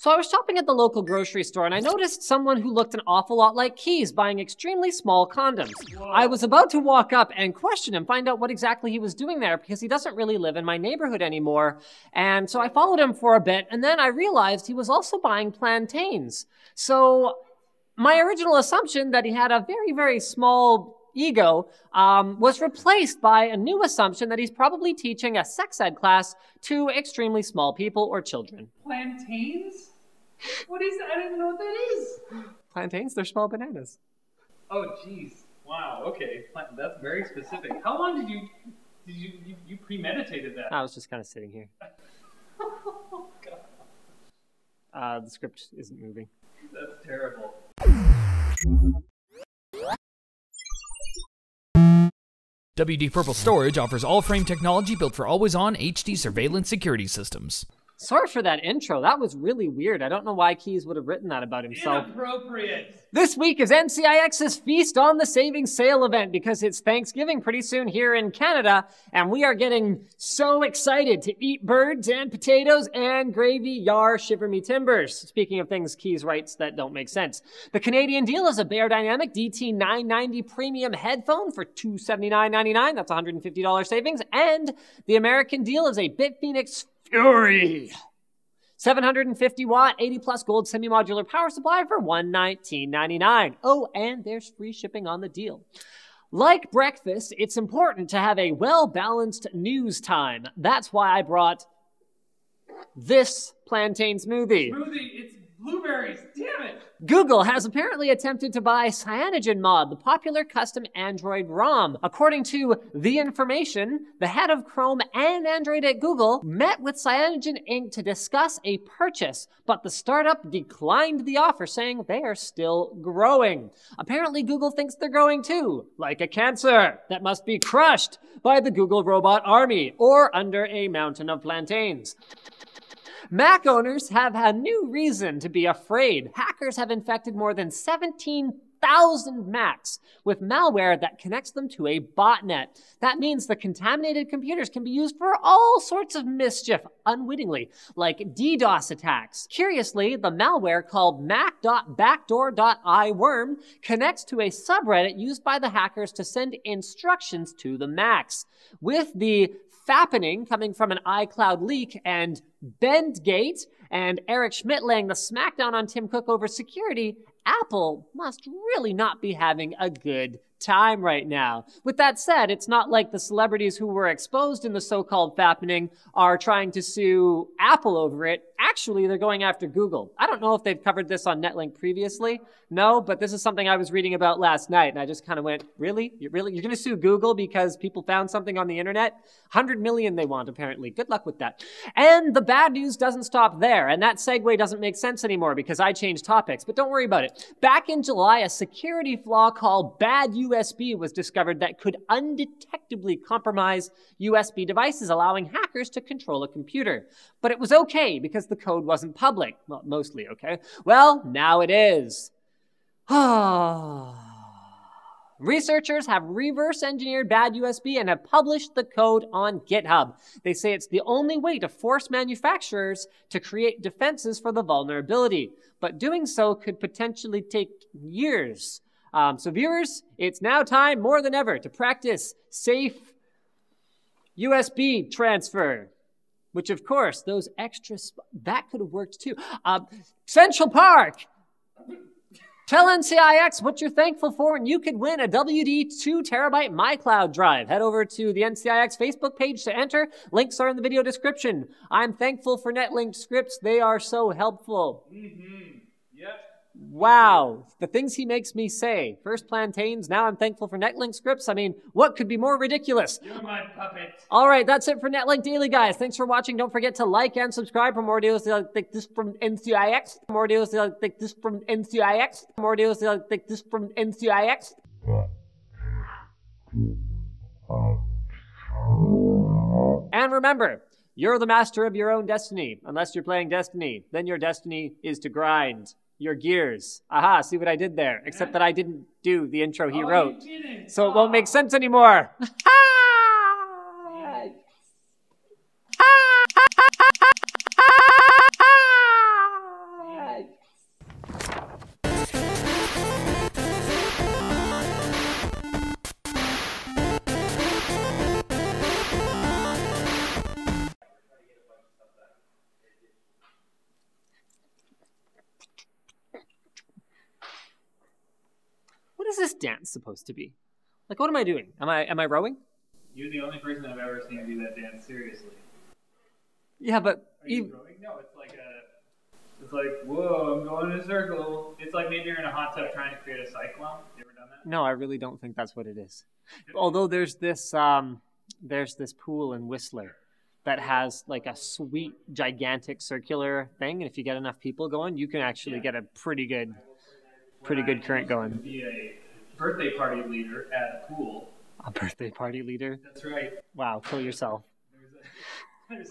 So I was shopping at the local grocery store and I noticed someone who looked an awful lot like Keys buying extremely small condoms. I was about to walk up and question him, find out what exactly he was doing there because he doesn't really live in my neighborhood anymore. And so I followed him for a bit and then I realized he was also buying plantains. So my original assumption that he had a very, very small ego um, was replaced by a new assumption that he's probably teaching a sex ed class to extremely small people or children. Plantains? What is that? I don't even know what that is. Plantains, they're small bananas. Oh, jeez. Wow. Okay. That's very specific. How long did you did you you, you premeditated that? I was just kind of sitting here. oh God. Uh, the script isn't moving. That's terrible. WD Purple Storage offers AllFrame technology built for always on HD surveillance security systems. Sorry for that intro. That was really weird. I don't know why Keys would have written that about himself. Inappropriate. This week is NCIX's Feast on the Savings Sale event because it's Thanksgiving pretty soon here in Canada, and we are getting so excited to eat birds and potatoes and gravy, yar, shiver me timbers. Speaking of things Keys writes that don't make sense. The Canadian deal is a Beyerdynamic DT990 premium headphone for $279.99. That's $150 savings. And the American deal is a Bitfenix Fury. 750 watt, 80 plus gold semi modular power supply for $119.99. Oh, and there's free shipping on the deal. Like breakfast, it's important to have a well balanced news time. That's why I brought this plantain smoothie. Smoothie. It's blueberries. Damn it. Google has apparently attempted to buy CyanogenMod, the popular custom Android ROM. According to The Information, the head of Chrome and Android at Google met with Cyanogen Inc. to discuss a purchase, but the startup declined the offer, saying they are still growing. Apparently, Google thinks they're growing too, like a cancer that must be crushed by the Google robot army or under a mountain of plantains. Mac owners have a new reason to be afraid. Hackers have infected more than 17,000 Macs with malware that connects them to a botnet. That means the contaminated computers can be used for all sorts of mischief unwittingly, like DDoS attacks. Curiously, the malware called mac.backdoor.iworm connects to a subreddit used by the hackers to send instructions to the Macs. With the fappening coming from an iCloud leak and Bendgate and Eric Schmidt laying the smackdown on Tim Cook over security, Apple must really not be having a good time right now. With that said, it's not like the celebrities who were exposed in the so-called fappening are trying to sue Apple over it. Actually, they're going after Google. I don't know if they've covered this on Netlink previously. No, but this is something I was reading about last night and I just kind of went, really? You really? You're going to sue Google because people found something on the internet? 100 million they want apparently. Good luck with that. And the bad news doesn't stop there. And that segue doesn't make sense anymore because I changed topics, but don't worry about it. Back in July, a security flaw called bad USB was discovered that could undetectably compromise USB devices, allowing hackers to control a computer. But it was okay because the code wasn't public. Well, mostly okay. Well, now it is. Researchers have reverse engineered BadUSB and have published the code on GitHub. They say it's the only way to force manufacturers to create defenses for the vulnerability, but doing so could potentially take years. Um, so, viewers, it's now time more than ever to practice safe USB transfer. Which, of course, those extra that could have worked too. Uh, Central Park Tell NCIX what you're thankful for, and you could win a WD 2 terabyte MyCloud drive. Head over to the NCIX Facebook page to enter. Links are in the video description. I'm thankful for NetLink scripts. They are so helpful. Mm-hmm. Yep. Wow, the things he makes me say. First plantains, now I'm thankful for Netlink scripts. I mean, what could be more ridiculous? You're my puppet. All right, that's it for Netlink Daily, guys. Thanks for watching. Don't forget to like and subscribe for more videos like this from NCIX. More videos like this from NCIX. More videos like this from NCIX. And remember, you're the master of your own destiny. Unless you're playing Destiny, then your destiny is to grind your gears. Aha, see what I did there? Except that I didn't do the intro he oh, wrote. So it won't make sense anymore. Ah! This dance supposed to be? Like, what am I doing? Am I am I rowing? You're the only person I've ever seen do that dance seriously. Yeah, but Are you ev- rowing? No, it's like a. It's like whoa, I'm going in a circle. It's like maybe you're in a hot tub trying to create a cyclone. You ever done that? no, I really don't think that's what it is. Although there's this um, there's this pool in Whistler that has like a sweet, gigantic circular thing, and if you get enough people going, you can actually Yeah. get a pretty good, pretty When I good current going. Birthday party leader at a pool. A birthday party leader. That's right. Wow, kill yourself. There's a, there's